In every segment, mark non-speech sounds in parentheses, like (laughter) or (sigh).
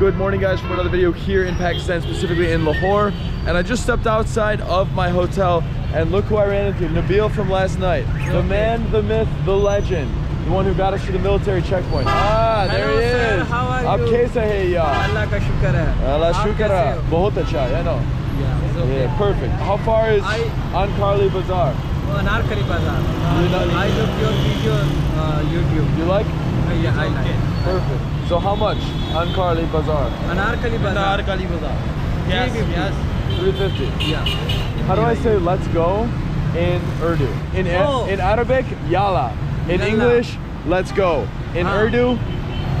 Good morning guys For another video here in Pakistan, specifically in Lahore. And I just stepped outside of my hotel and look who I ran into, Nabil from last night. The man, the myth, the legend. The one who got us to the military checkpoint. Ah, ah there Hello, he is. Sir, how are you? Aap kaise hai ya? Allah ka shukar. Allah acha, no? Yeah, it's okay. Yeah, perfect. How far is I... Ankarli Bazaar? Well, Anarkali Bazaar. Uh, I look your video uh, YouTube. You like? Uh, yeah, I like. it. Perfect. So how much Ankarli Bazaar? Anarkali Bazaar. Anarkali Bazaar. Yes, 350. yes. 350. Yeah. How do I say let's go in Urdu? In Oh. in Arabic, yalla. In Yalla. English, let's go. In Ah. Urdu,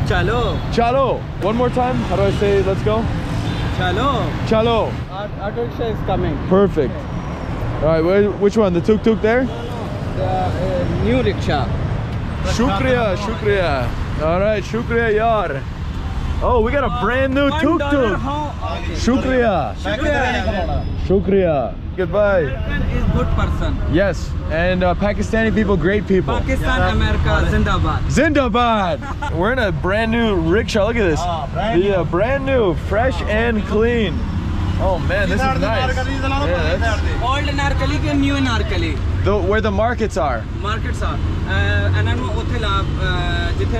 Chalo. chalo. One more time. How do I say let's go? Chalo. Chalo. Our auto rickshaw is coming. Perfect. All right, where, which one? The tuk tuk there? The uh, new rickshaw. Shukriya, shukriya. All right, shukriya yar. Oh, we got a brand new One tuk dollar tuk. Okay. Shukriya. Shukriya. Shukriya. Goodbye. American is good person. Yes, and uh, Pakistani people, great people. Pakistan, America, Zindabad. Zindabad! We're in a brand new rickshaw. Look at this. Ah, brand yeah, brand new, fresh and clean. Oh man, this is nice. Yeah, that's Old Anarkali ke new Anarkali. the, where the markets are. Market ਸਾਹਿਬ ਇਹਨਾਂ ਨੂੰ ਉੱਥੇ ਲਾ ਅਹ, ਜਿੱਥੇ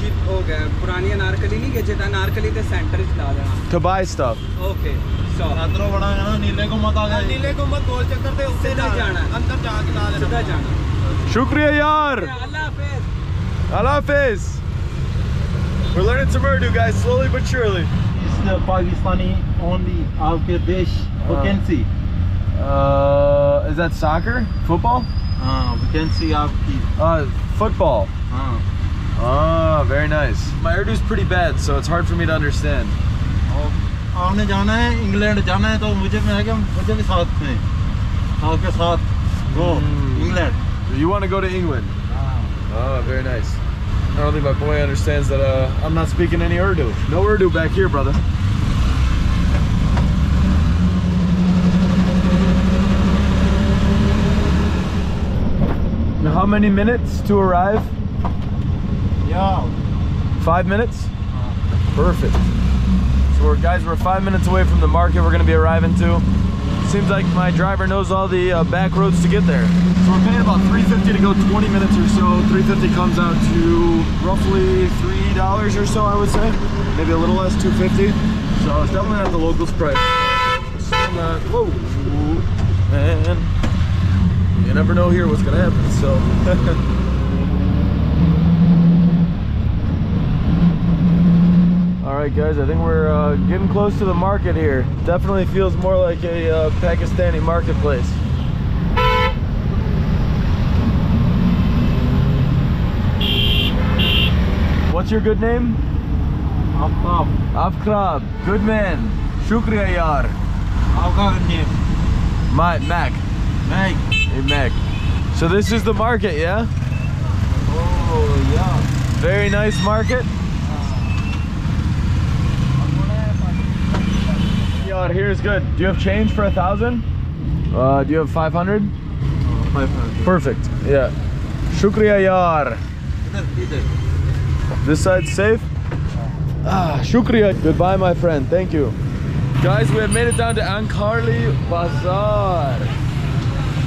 jeep ਹੋ ਗਿਆ ਪੁਰਾਣੀ ਅਨਾਰਕਲੀ ਨਹੀਂ ਕਿ ਜਿੱਦਾਂ ਅਨਾਰਕਲੀ ਦੇ ਸੈਂਟਰ 'ਚ ਲਾ ਦੇਣਾ To buy stuff. Okay so ਅੰਦਰੋਂ ਬੜਾ ਹੈ ਨਾ ਨੀਲੇ ਗੁੰਮਤ ਆ ਗਿਆ ਨੀਲੇ ਗੁੰਬਦ ਗੋਲ ਚੱਕਰ ਦੇ ਉੱਤੇ ਸਿੱਧਾ ਜਾਣਾ ਅੰਦਰ ਜਾ ਕੇ ਲਾ ਸਿੱਧਾ ਜਾਣਾ Shukriya yar! Allah Hafiz Allah Hafiz! We're learning some Urdu, guys, slowly but surely. It's the Pakistani only आपके देश हाँ। vacancy Uh, is that soccer? Football? हाँ vacancy आपकी Uh, football. हाँ Ah, very nice. My Urdu's pretty bad, so it's hard for me to understand. और आपने जाना है इंग्लैंड जाना है तो मुझे मैं क्या मुझे भी साथ में आपके साथ गो Hmm. England You want to go to England? Oh, very nice. I don't think my boy understands that uh, I'm not speaking any Urdu. No Urdu back here, brother. How many minutes to arrive? Yeah. Five minutes? Perfect. So we're guys, we're five minutes away from the market we're gonna be arriving to. Seems like my driver knows all the uh, back roads to get there. So we're paying about 350 to go 20 minutes or so. 350 comes out to roughly three dollars or so, I would say. Maybe a little less, 250. So it's definitely not the locals price. Not. Whoa. And you never know here what's gonna happen, so. (laughs) Alright guys, I think we're uh, getting close to the market here. Definitely feels more like a uh, Pakistani marketplace. What's your good name? Afkrab. Afkrab. Good man. Shukriya yar. Afghan name. My, Mac. Mac. Hey, Meg, So this is the market, yeah? Oh, yeah. Very nice market. Yo, here is good. Do you have change for a thousand? Uh, do you have 500? 500. Perfect, yeah. Shukriya yar. This side's safe? Ah, shukriya. Goodbye, my friend. Thank you. Guys, we have made it down to Ankarli Bazaar.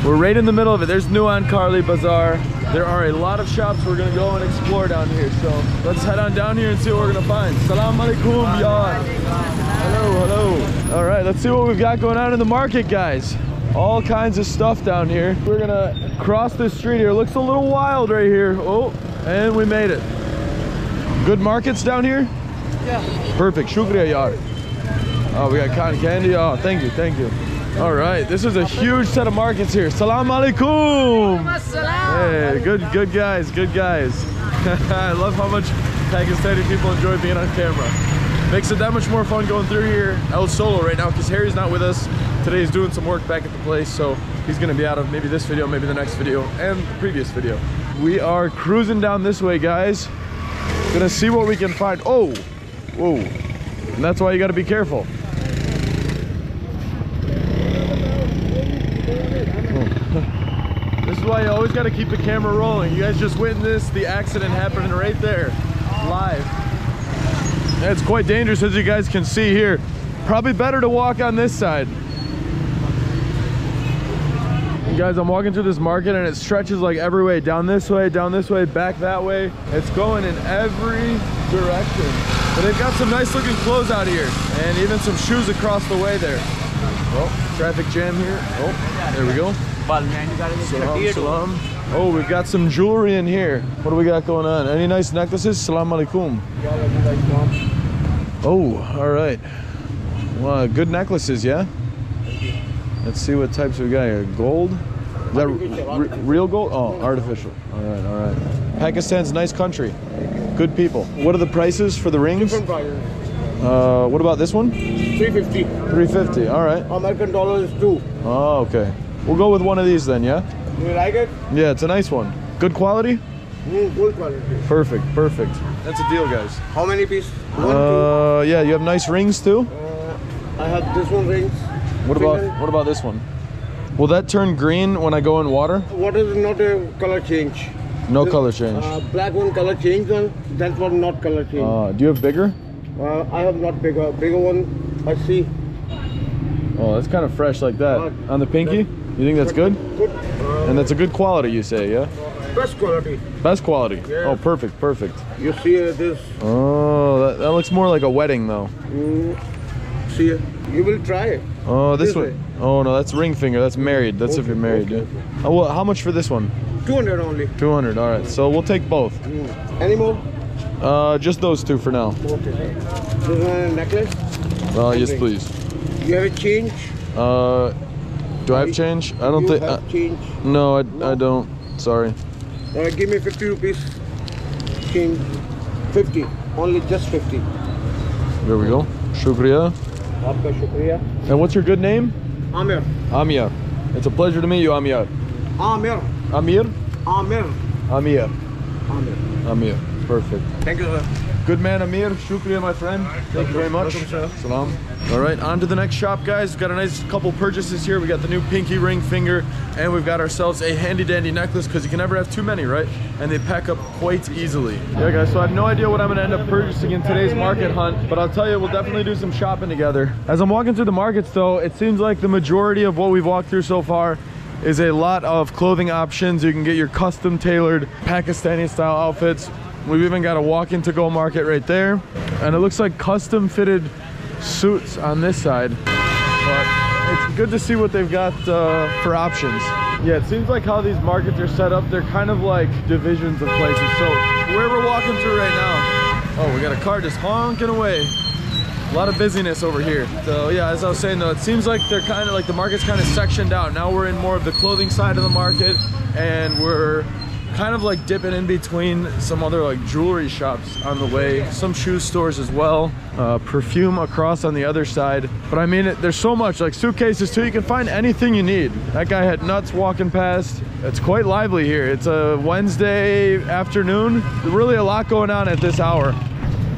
We're right in the middle of it. There's new Ankarli Bazaar. There are a lot of shops we're gonna go and explore down here. So let's head on down here and see what we're gonna find. Salam alaikum, yar. Hello, hello. All right, let's see what we've got going on in the market, guys. All kinds of stuff down here. We're gonna cross this street here. Looks a little wild right here. Oh, and we made it. Good markets down here? Yeah. Perfect. Shukriya yar. Oh, we got cotton candy. Oh, thank you, thank you. All right, this is a huge set of markets here. Salam alaikum. Hey, good, good guys, good guys. (laughs) I love how much Pakistani people enjoy being on camera. Makes it that much more fun going through here. I was solo right now because Harry's not with us. Today he's doing some work back at the place, so he's gonna be out of maybe this video, maybe the next video, and the previous video. We are cruising down this way, guys. Gonna see what we can find. Oh, whoa. And that's why you gotta be careful. This is why you always got to keep the camera rolling. You guys just witnessed the accident happening right there, live. It's quite dangerous as you guys can see here. Probably better to walk on this side. Guys, I'm walking through this market and it stretches like every way. Down this way, down this way, back that way. It's going in every direction. But they've got some nice looking clothes out here and even some shoes across the way there. Oh, traffic jam here. Oh, there we go. Salam, salam. Oh, we've got some jewelry in here. What do we got going on? Any nice necklaces? Salam alaikum. Oh, all right. Well, good necklaces, yeah? Let's see what types we got here. Gold? Is that re- real gold? Oh, artificial. All right, all right. Pakistan's a nice country. Good people. What are the prices for the rings? Different prices. Uh, what about this one? 350. 350. All right. American dollars too. Oh, okay. We'll go with one of these then, yeah? You like it? Yeah, it's a nice one. Good quality? Mm, good quality. Perfect, perfect. That's a deal, guys. How many pieces? Uh, yeah, you have nice rings too? Uh, I have this one rings. What about Finger. what about this one? Will that turn green when I go in water? What is not a color change? No This- color change. Uh, black one color change one. That one not color change. Uh, do you have bigger? Uh, I have not bigger. Bigger one. I see. Oh, that's kind of fresh like that. On the pinky? You think that's good? Good. Uh, And that's a good quality, you say, yeah? best quality. Best quality. Yeah. Oh, perfect, perfect. You see uh, this. Oh, that, that looks more like a wedding though. Mm, see. uh, You will try it. Oh, this This one. way. Oh no, that's ring finger. That's married. That's if you're married. okay, yeah. Oh, well, how much for this one? 200 only. 200. All right. So we'll take both. Mm. Any more? Uh, just those two for now. Okay. This one a necklace. Uh, yes, please. You have a change. Uh, do I have change? I don't think. I, no, I, no. I don't. Sorry. Uh, give me 50 rupees. Change. 50. Only just 50. There we go. Shukriya. And what's your good name? Amir. Amir. It's a pleasure to meet you, Amir. Amir. Amir? Amir. Amir. Amir. Amir. Perfect. Thank you, sir. Good man, Amir. Shukriya, my friend. Thank you very much. Salam. All right, on to the next shop, guys. We've got a nice couple purchases here. We got the new pinky ring finger, and we've got ourselves a handy dandy necklace because you can never have too many, right? And they pack up quite easily. Yeah, guys, so I have no idea what I'm gonna end up purchasing in today's market hunt, but I'll tell you, we'll definitely do some shopping together. As I'm walking through the markets, though, it seems like the majority of what we've walked through so far is a lot of clothing options. You can get your custom tailored Pakistani style outfits. We've even got a walk-in to-go market right there. And it looks like custom fitted suits on this side. But it's good to see what they've got uh, for options. Yeah, it seems like how these markets are set up, they're kind of like divisions of places. So where we're walking through right now, oh, we got a car just honking away. A lot of busyness over here. So yeah, as I was saying though, it seems like they're kind of like the market's kind of sectioned out. Now we're in more of the clothing side of the market and we're kind of like dipping in between some other like jewelry shops on the way, some shoe stores as well, uh, perfume across on the other side. But I mean, it, there's so much like suitcases too. You can find anything you need. That guy had nuts walking past. It's quite lively here. It's a Wednesday afternoon. Really a lot going on at this hour.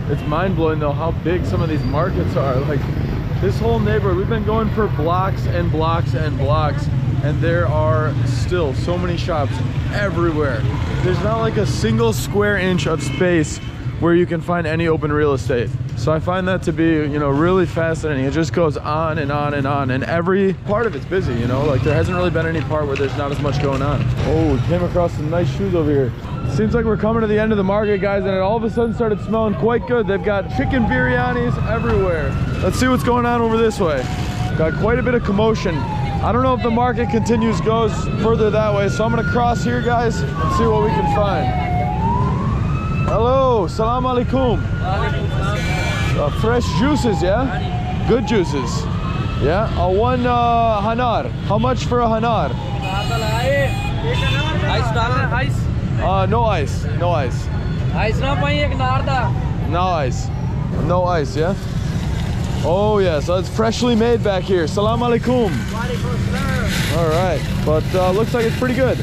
It's mind-blowing though how big some of these markets are. Like this whole neighborhood, we've been going for blocks and blocks and blocks and there are still so many shops everywhere. There's not like a single square inch of space where you can find any open real estate. So I find that to be, you know, really fascinating. It just goes on and on and on and every part of it's busy, you know, like there hasn't really been any part where there's not as much going on. Oh, we came across some nice shoes over here. Seems like we're coming to the end of the market, guys, and it all of a sudden started smelling quite good. They've got chicken biryanis everywhere. Let's see what's going on over this way. Got quite a bit of commotion. I don't know if the market continues goes further that way, so I'm gonna cross here, guys, and see what we can find. Hello, salam alaikum. Uh, fresh juices, yeah? Good juices. Yeah, a uh, one uh, hanar. How much for a hanar? Ice. Uh, no ice, no ice. Ice No ice, no ice, yeah? Oh, yeah, so it's freshly made back here. Salam alaikum. All right, but uh, looks like it's pretty good.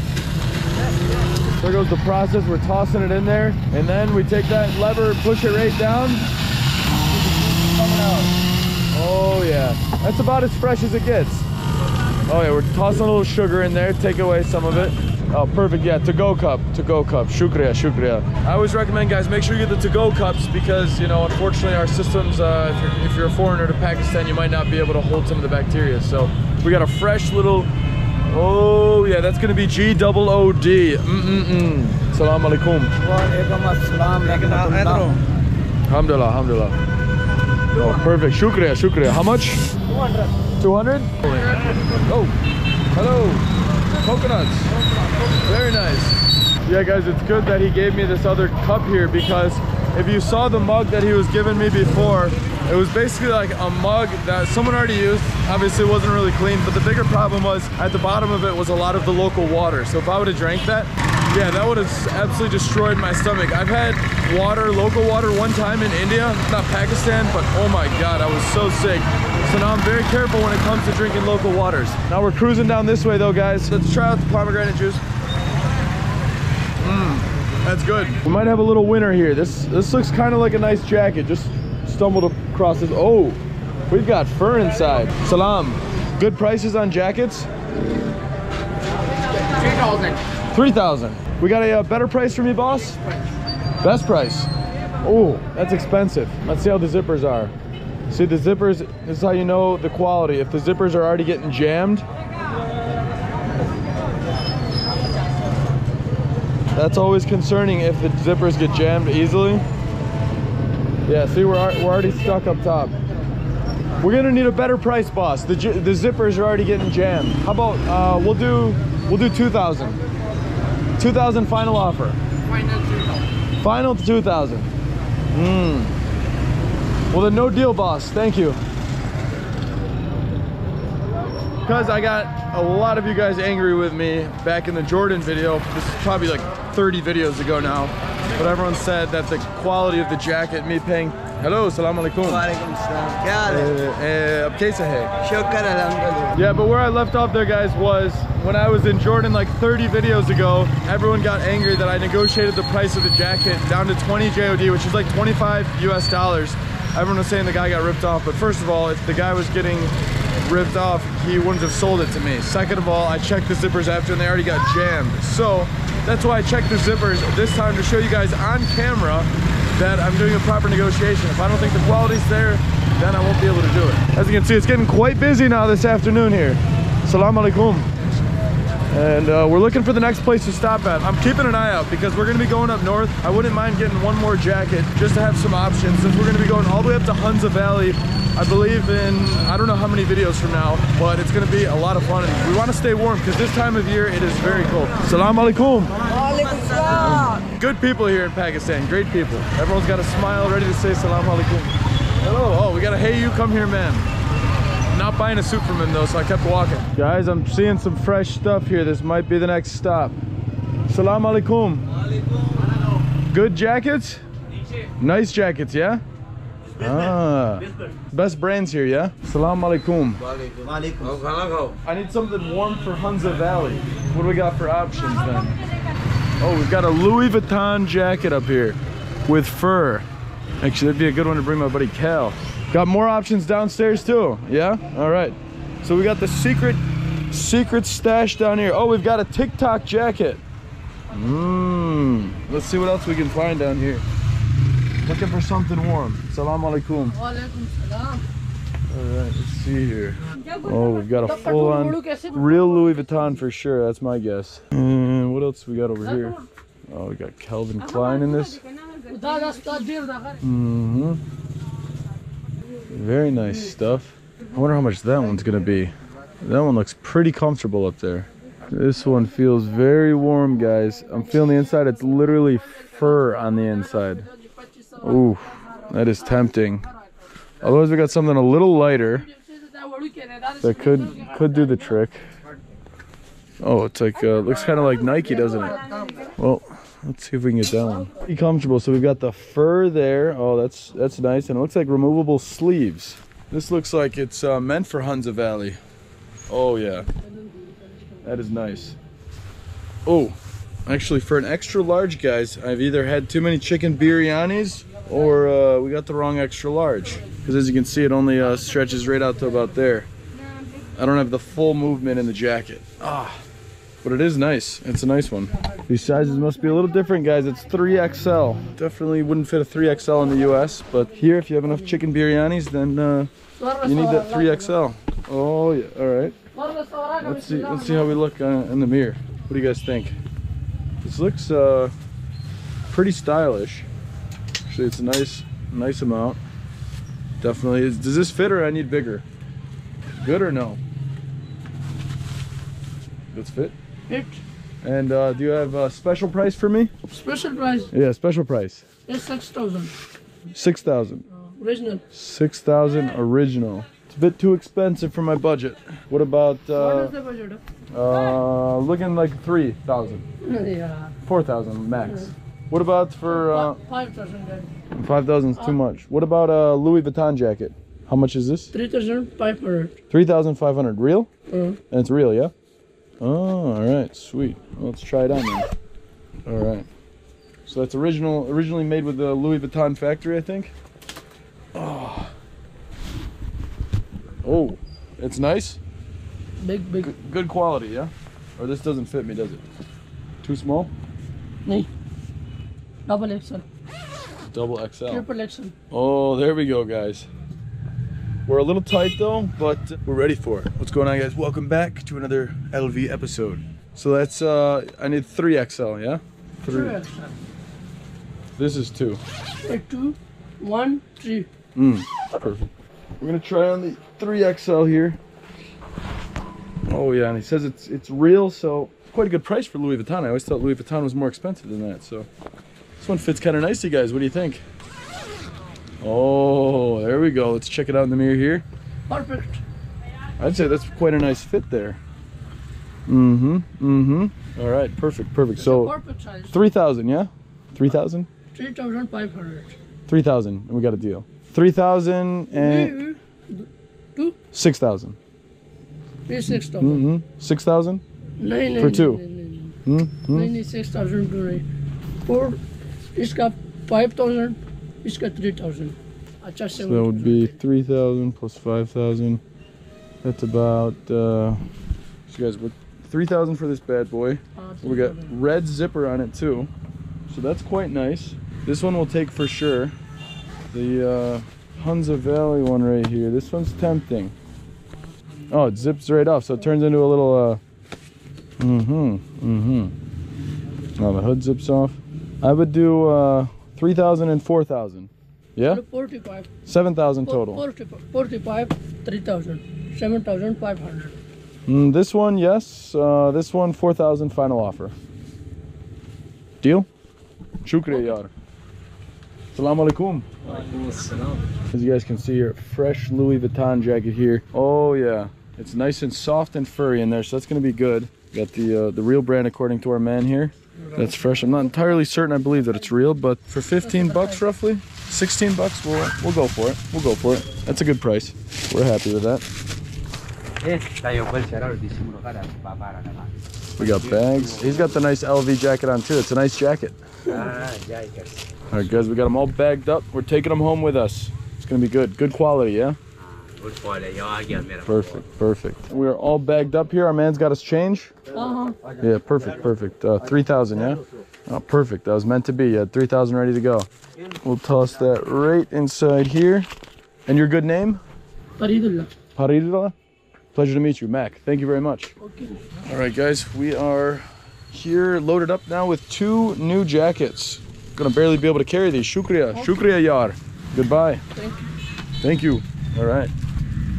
There goes the process. We're tossing it in there, and then we take that lever, push it right down. Oh, yeah. That's about as fresh as it gets. Oh, yeah, we're tossing a little sugar in there, take away some of it. Oh, perfect. Yeah, to-go cup, to-go cup. Shukriya, shukriya. I always recommend, guys, make sure you get the to-go cups because, you know, unfortunately our systems, uh, if, you're, if you're a foreigner to Pakistan, you might not be able to hold some of the bacteria. So we got a fresh little, oh yeah, that's gonna be G-double-O-D. Mm-mm-mm. Salam alaikum. Alhamdulillah, alhamdulillah. Oh, perfect. Shukriya, shukriya. How much? 200. 200? Oh, hello. Coconuts. Very nice. Yeah, guys, it's good that he gave me this other cup here because if you saw the mug that he was giving me before, it was basically like a mug that someone already used. Obviously, it wasn't really clean, but the bigger problem was at the bottom of it was a lot of the local water. So if I would have drank that, yeah, that would have absolutely destroyed my stomach. I've had water, local water one time in India, not Pakistan, but oh my God, I was so sick. So now I'm very careful when it comes to drinking local waters. Now we're cruising down this way though, guys. Let's try out the pomegranate juice. Mmm, that's good. We might have a little winner here. This this looks kind of like a nice jacket. Just stumbled across this. Oh, we've got fur inside. Salam. Good prices on jackets? 3000 3,000. We got a, uh better price for me, boss? Best price. Oh, that's expensive. Let's see how the zippers are. See the zippers, this is how you know the quality. If the zippers are already getting jammed, that's always concerning if the zippers get jammed easily. Yeah, see, we're, we're already stuck up top. We're gonna need a better price, boss. The, the zippers are already getting jammed. How about, uh, we'll do, we'll do 2,000. 2,000 final offer. final 3000 Final 2,000. Mm. Well, then no deal, boss. Thank you. Because I got a lot of you guys angry with me back in the Jordan video. This is probably like 30 videos ago now. But everyone said that the quality of the jacket, me paying... Hello, salam alaikum. वालेकुम सलाम क्या हाल है Eh, eh, ab kaisa hai? शुक्र अल्हम्दुलिल्लाह Yeah, but where I left off there, guys, was when I was in Jordan like 30 videos ago, everyone got angry that I negotiated the price of the jacket down to 20 JOD, which is like 25 US dollars. Everyone was saying the guy got ripped off, but first of all, if the guy was getting ripped off, he wouldn't have sold it to me. Second of all, I checked the zippers after and they already got jammed. So that's why I checked the zippers this time to show you guys on camera that I'm doing a proper negotiation. If I don't think the quality's there, then I won't be able to do it. As you can see, it's getting quite busy now this afternoon here. Salam alaikum. And uh, we're looking for the next place to stop at. I'm keeping an eye out because we're gonna be going up north. I wouldn't mind getting one more jacket just to have some options since we're gonna be going all the way up to Hunza Valley. I believe in, I don't know how many videos from now, but it's gonna be a lot of fun. We wanna stay warm because this time of year it is very cold. Salam alaikum. Good people here in Pakistan, great people. Everyone's got a smile ready to say salam alaikum. Hello, oh, we got a hey you come here man. Not buying a suit from him though, so I kept walking. Guys, I'm seeing some fresh stuff here. This might be the next stop. Salam alaikum. Good jackets? Nice jackets, yeah? Ah, best brands here, yeah? Salam alaikum. I need something warm for Hunza Valley. What do we got for options then? Oh, we've got a Louis Vuitton jacket up here with fur. Actually, that'd be a good one to bring my buddy Cal. Got more options downstairs too. Yeah? All right. So we got the secret, secret stash down here. Oh, we've got a TikTok jacket. Mmm. Let's see what else we can find down here. Looking for something warm. Salam alaikum. Alright, let's see here. Oh, we've got a full-on real Louis Vuitton for sure. That's my guess. And what else we got over here? Oh, we got Calvin Klein in this. Mm -hmm. Very nice stuff. I wonder how much that one's going to be. That one looks pretty comfortable up there. This one feels very warm, guys. I'm feeling the inside. It's literally fur on the inside. Ooh, that is tempting. Otherwise, we got something a little lighter that could could do the trick. Oh, it's like uh, looks kind of like Nike, doesn't it? Well, let's see if we can get that one. Pretty comfortable. So we've got the fur there. Oh, that's that's nice, and it looks like removable sleeves. This looks like it's uh, meant for Hunza Valley. Oh yeah, that is nice. Oh, actually, for an extra large, guys, I've either had too many chicken biryanis or uh, we got the wrong extra large. Because as you can see, it only uh, stretches right out to about there. I don't have the full movement in the jacket. Ah, but it is nice. It's a nice one. These sizes must be a little different, guys. It's 3XL. Definitely wouldn't fit a 3XL in the US, but here, if you have enough chicken biryanis, then uh, you need that 3XL. Oh, yeah. All right. Let's see. Let's see how we look uh, in the mirror. What do you guys think? This looks uh, pretty stylish. Actually, it's a nice, nice amount. Definitely. Is, does this fit or I need bigger? Good or no? Does fit? It And uh, do you have a special price for me? special price Yeah, special price. six thousand. Six thousand. Original. Six thousand original. It's a bit too expensive for my budget. What about what uh, is the budget? uh looking like three thousand? Yeah. Four thousand max. What about for uh, five thousand? Five thousand Is too much. What about a Louis Vuitton jacket? How much is this? Three thousand five hundred. Three thousand five hundred. Real? Uh, And it's real, yeah? Oh, all right, sweet. Well, let's try it on then. All right. So that's original, originally made with the Louis Vuitton factory, I think. Oh. Oh, it's nice. big big. Good, good quality, yeah? Or this doesn't fit me, does it? Too small? नहीं. Double XL. Double XL. Triple XL. Oh, there we go, guys. We're a little tight though, but we're ready for it. What's going on, guys? Welcome back to another LV episode. So that's uh, I need three XL, yeah. Three XL. This is two. Eight, two, one, three. Mm, perfect. We're gonna try on the 3XL here. Oh yeah, and he says it's it's real, so quite a good price for Louis Vuitton. I always thought Louis Vuitton was more expensive than that. So this one fits kind of nicely, guys. What do you think? Oh, there we go. Let's check it out in the mirror here. Perfect. I'd say that's quite a nice fit there. Mm-hmm. Mm-hmm. All right. Perfect. Perfect. So, three thousand. Yeah. Three thousand. Three thousand five hundred. Three thousand, and we got a deal. Three thousand and two. Six thousand. Six thousand. Mm-hmm. Six thousand. Nine. For two. Nine, nine, nine, nine. Mm-hmm. Ninety-six thousand. Four इसका five thousand इसका three thousand अच्छा So that would be three thousand plus five thousand. That's about. uh So guys, with three thousand for this bad boy. We got red zipper on it too, so that's quite nice. This one will take for sure. The uh, Hunza Valley one right here. This one's tempting. Oh, it zips right off, so it turns into a little. Uh, mm-hmm. Mm-hmm. Oh, the hood zips off. I would do uh, 3,000 and 4,000. Yeah? 45. 7,000 total. 45, 3,000. 7,500. Mm, this one, yes. Uh, this one, 4,000 final offer. Deal? Shukriya yar. Alaikum. As you guys can see here, fresh Louis Vuitton jacket here. Oh yeah, it's nice and soft and furry in there, so that's gonna be good. Got the uh, the real brand according to our man here. That's fresh. I'm not entirely certain. I believe that it's real, but for 15 bucks roughly, 16 bucks, we'll we'll go for it. We'll go for it. That's a good price. We're happy with that. We got bags. He's got the nice LV jacket on too. It's a nice jacket. All right, guys, we got them all bagged up. We're taking them home with us. It's gonna be good. Good quality, yeah. Perfect, perfect. We're all bagged up here. Our man's got us change. Uh -huh. Yeah, perfect, perfect. Uh, 3,000, yeah? Oh, perfect. That was meant to be. You had 3,000 ready to go. We'll toss that right inside here. And your good name? Paridullah. Paridullah? Pleasure to meet you, Mac. Thank you very much. Okay. All right, guys. We are here loaded up now with two new jackets. Gonna barely be able to carry these. Shukriya. Okay. Shukriya, Yar. Goodbye. Thank you. Thank you. All right.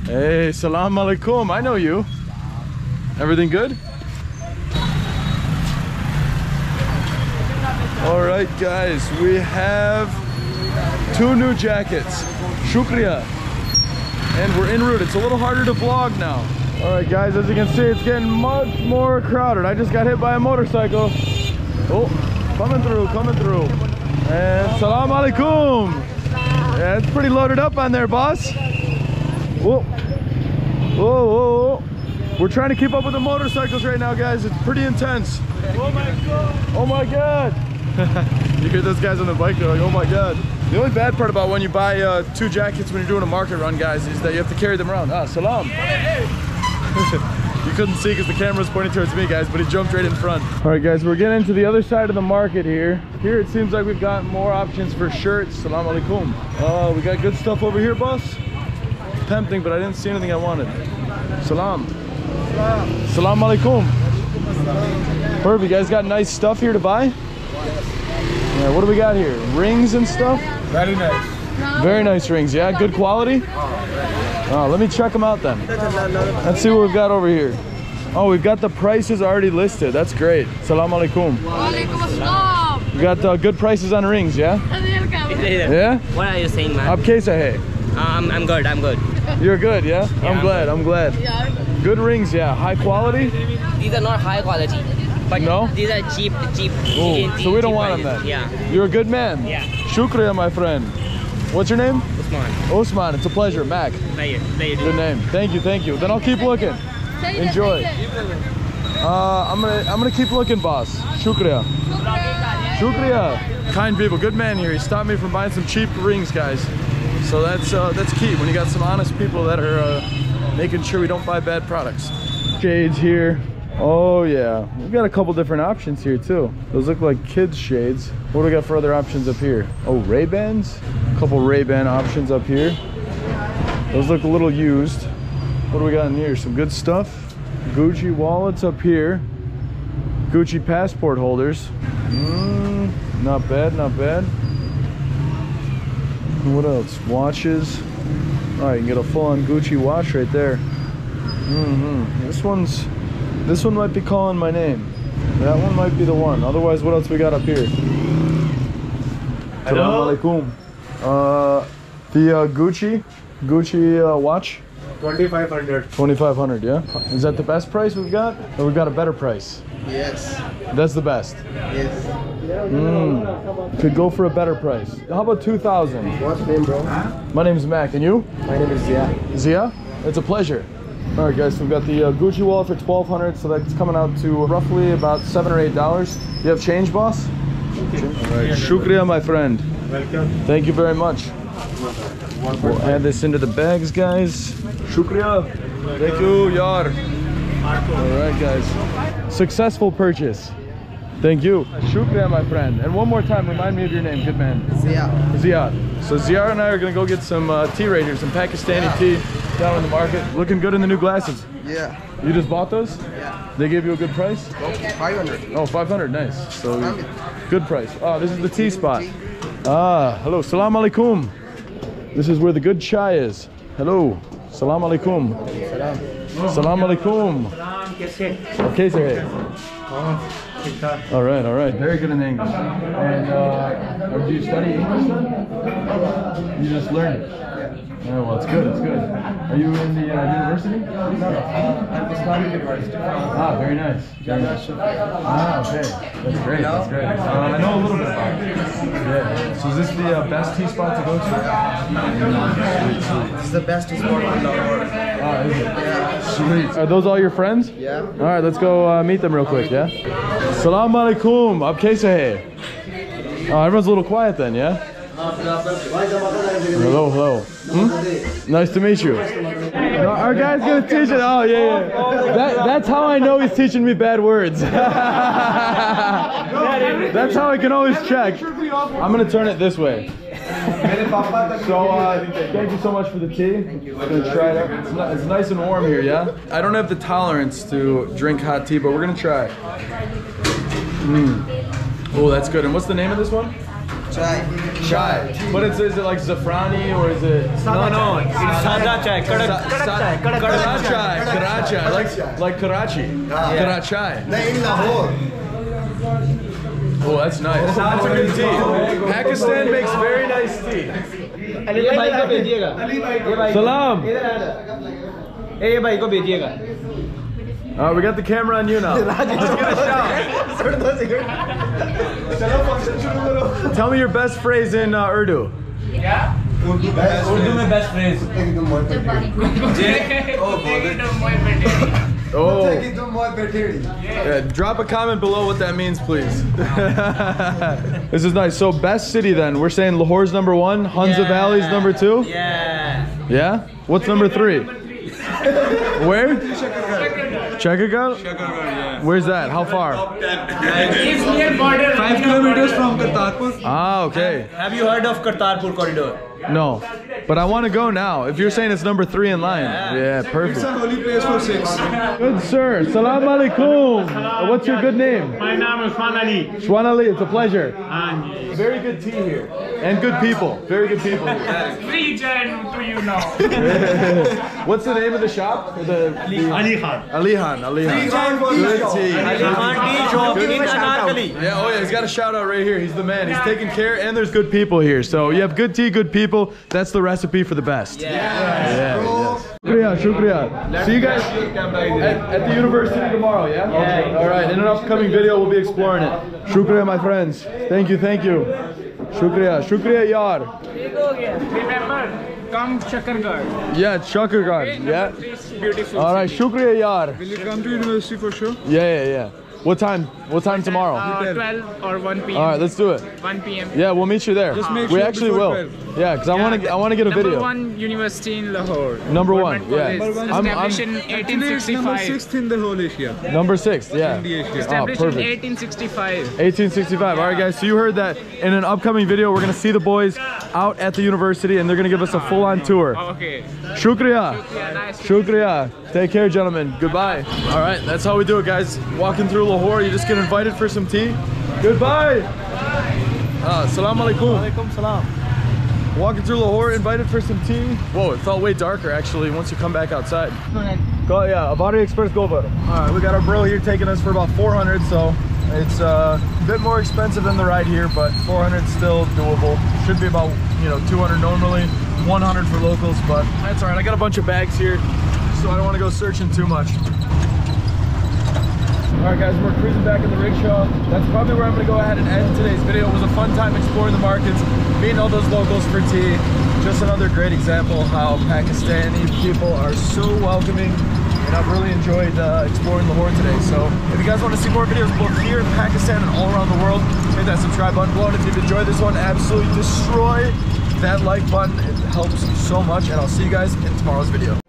Hey, salam alaikum. I know you. Everything good? All right, guys, we have two new jackets. Shukriya. And we're en route. It's a little harder to vlog now. All right, guys, as you can see, it's getting much more crowded. I just got hit by a motorcycle. Oh, coming through, coming through. And salam alaikum. Yeah, it's pretty loaded up on there, boss. Whoa. Whoa, whoa, whoa. We're trying to keep up with the motorcycles right now, guys. It's pretty intense. Oh my god. Oh my god. (laughs) you hear those guys on the bike, they're like, oh my god. The only bad part about when you buy uh, two jackets when you're doing a market run, guys, is that you have to carry them around. Ah, salam. (laughs) You couldn't see because the camera was pointing towards me, guys, but he jumped right in front. All right, guys, we're getting to the other side of the market here. Here it seems like we've got more options for shirts. Salam alaikum. Uh, we got good stuff over here, boss. Tempting, but I didn't see anything I wanted. Salam. Salam Salam alaikum. Perfect. You guys got nice stuff here to buy? Yeah, what do we got here? Rings and stuff? Very nice. Very nice rings, yeah? Good quality? Oh, let me check them out then. Let's see what we've got over here. Oh, we've got the prices already listed. That's great. Salam alaikum. Walaikum assalam. We got uh, good prices on rings, yeah? Yeah? What are you saying, man? Ab kaisa hai? Uh, I'm, I'm good, I'm good. (laughs) You're good, yeah? I'm glad, I'm glad. Good rings, yeah. High quality? These are not high quality, but No? these are cheap, cheap. Oh, cheap- so we don't cheap want them then? Yeah, You're a good man. Yeah. Shukriya, my friend. What's your name? Usman. Osman. It's a pleasure. Mac. There you, there you Good name. Thank you, thank you. Then I'll keep looking. Enjoy. Uh, I'm gonna I'm gonna keep looking, boss. Shukriya. Shukriya. Kind people, good man here. He stopped me from buying some cheap rings, guys. So that's uh, that's key when you got some honest people that are uh, making sure we don't buy bad products. Shades here. Oh yeah, we've got a couple different options here too. Those look like kids shades. What do we got for other options up here? Oh, Ray Bans. A couple Ray Ban options up here. Those look a little used. What do we got in here? Some good stuff. Gucci wallets up here. Gucci passport holders. Mm, not bad, not bad. What else? Watches. All right, you can get a full-on Gucci watch right there. hmm This one's, this one might be calling my name. That one might be the one. Otherwise, what else we got up here? Hello. alaikum. Uh, the uh, Gucci, Gucci uh, watch. 2500. 2500 yeah? Is that the best price we've got? Or we've got a better price? Yes. That's the best. Yes. Mm. Could go for a better price. How about 2000 What's your name, bro? My name's Mac, and you? My name is Zia. Zia? It's a pleasure. All right, guys, so we've got the uh, Gucci wallet for 1200 so that's coming out to roughly about seven or eight dollars. You have change, boss? Okay. All right, shukriya, my friend. Welcome. Thank you very much. We'll add this into the bags, guys. Shukriya. Thank you, yar. All right, guys. Successful purchase. Thank you. Shukriya, my friend. And one more time, remind me of your name, good man. Zia. Ziad. So Ziad and I are gonna go get some uh, tea right here, some Pakistani tea down in the market. Looking good in the new glasses. Yeah. You just bought those? Yeah. They gave you a good price? 500. Oh, 500, nice. So good price. Oh, this is the tea spot. Ah, hello, salam alaikum. This is where the good chai is. Hello, salam alaikum. Salam Salam alaikum. Okay, sir. All right, all right. Very good in English. And uh, or do you study English then? You just learn it. Yeah, well, it's good, it's good. Are you in the uh, university? Ah, very nice. Very nice. Ah, okay. That's great, that's great. Uh, I know a little bit about it. Yeah. So is this the uh, best tea spot to go to? Sweet, sweet. This is the best sport in the world. Ah, is it? Sweet. Are those all your friends? Yeah. All right, let's go uh, meet them real quick, yeah? Salam alaikum. Ab hai? Oh, everyone's a little quiet then, yeah? Hello, hello. Hmm? Nice to meet you. Our guy's gonna teach it. Oh, yeah, yeah. That, that's how I know he's teaching me bad words. (laughs) that's how I can always check. I'm gonna turn it this way. So, uh, thank you so much for the tea. Thank you. I'm gonna try it out. It's, it's nice and warm here, yeah? I don't have the tolerance to drink hot tea, but we're gonna try. Mm. Oh, that's good. And what's the name of this one? Chai. Chai. But it's, is it like zafrani or is it? No, no, it's sada chai. Kadak, Sa- kadak sa- chai. Kadak Karachi. chai. Karachi. Like, like Karachi. Karachi. नहीं in Lahore. Oh, that's nice. That's a good tea. Pakistan makes very nice tea. ये भाई को भेजिएगा ये भाई Salam. ए, ये भाई को भेजिएगा all right, we got the camera on you now. Get a shout. (laughs) Tell me your best phrase in uh, Urdu. Yeah. Urdu, best Urdu my best phrase. (laughs) (laughs) oh. oh. Yeah, drop a comment below what that means, please. this is nice. So best city then. We're saying Lahore's number one, Hunza yeah. Valley's number two? Yeah. Yeah? What's number three? Where? Chakkagarh? Where's that? How far? it's near border. Five kilometers from Kartarpur. Ah, okay. Have you heard of Kartarpur corridor? No, but I want to go now. If you're saying it's number three in line, yeah, perfect. holy place for Sikhs. Good sir. Salam alaikum. What's your good name? My name is Juan Ali. Shwan Ali, it's a pleasure. And Very good tea here. And good people. Very good people here. (laughs) free to you now. (laughs) What's the name of the shop? The, the Ali Khan. Alihan. Alihan. Good tea. Yeah, oh yeah, he's got a shout out right here. He's the man. He's taking care, and there's good people here. So you have good tea, good people. That's the recipe for the best. Yeah. yeah yes. Shukriya, shukriya. See you guys at, at the university tomorrow, yeah? Yeah. All right, in an upcoming video, we'll be exploring it. Shukriya, my friends. Thank you, thank you. Shukriya, shukriya, yar. Remember, come Chakargarh. Yeah, Chakargarh. Yeah. Beautiful. All right, shukriya, yar. Will you come to university for sure? Yeah, yeah, yeah. What time? What time tomorrow? Uh, 12 or 1 p.m. All right, let's do it. 1 p.m. Yeah, we'll meet you there. Just make we sure actually will. 12. Yeah, because I want to. I want to get a Number video. Number one university in Lahore. Number one, yeah. Number one. I'm- Established in Actually, it's number 1865. sixth in the whole Asia. Number six. Yeah. In the Asia. Oh, Established in perfect. 1865. 1865. All right, guys. So you heard that in an upcoming video, we're gonna see the boys out at the university, and they're gonna give us a full-on tour. Okay. Shukriya. Yeah, nice. Shukriya. Take care, gentlemen. Goodbye. All right, that's how we do it, guys. Walking through Lahore, you just get invited for some tea. Goodbye. Uh, salam alaikum. Alaikum salam. Walking through Lahore, invited for some tea. Whoa, it felt way darker actually once you come back outside. Go, ahead. Go, yeah, Abari Express Gobar. All right, we got our bro here taking us for about 400, so it's uh, a bit more expensive than the ride here, but 400 still doable. Should be about, you know, 200 normally, 100 for locals, but that's all right. I got a bunch of bags here, so I don't want to go searching too much. All right, guys, we're cruising back in the rickshaw. That's probably where I'm gonna go ahead and end today's video. It was a fun time exploring the markets, meeting all those locals for tea. Just another great example how Pakistani people are so welcoming. And I've really enjoyed uh, exploring Lahore today. So if you guys want to see more videos both here in Pakistan and all around the world, hit that subscribe button below. And if you've enjoyed this one, absolutely destroy that like button. It helps so much. And I'll see you guys in tomorrow's video.